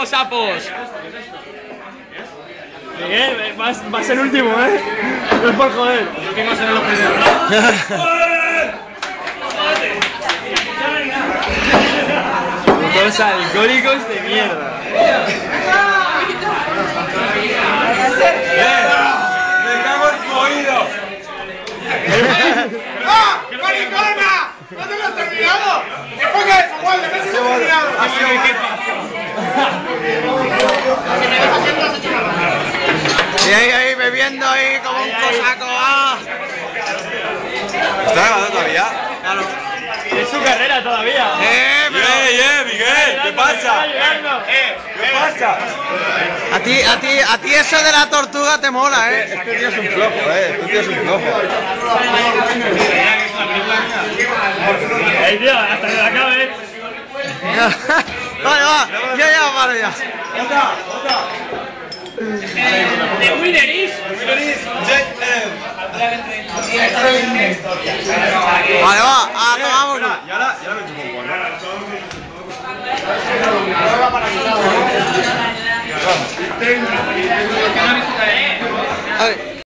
¡Vamos, sapos! Miguel, vas, vas el último, ¿eh? No es por joder. ¿Qué va a ser los Dos alcohólicos de mierda. ¡Dejamos tu oído! ¡Ah! ¡Maricona! ¡No te lo has terminado! ¡Que ponga eso, Walde! ¡No se lo has terminado! Y ahí, ahí, bebiendo ahí como un cosaco. ¡ah! ¿Está grabando todavía? Claro. Es su carrera todavía. ¡Eh, pero... ¡Eh, eh, Miguel! ¿Qué pasa? ¿Qué pasa? A ti, a ti, a ti eso de la tortuga te mola, ¿eh? Este tío es un flojo, eh. Este tío es un flojo. Ey, tío, hasta que la acabe. vale, va, ya, ya, vale, ya. The winner is... Vale, va, a tomamos. Y ahora, y ahora me chupo un poco, A ver.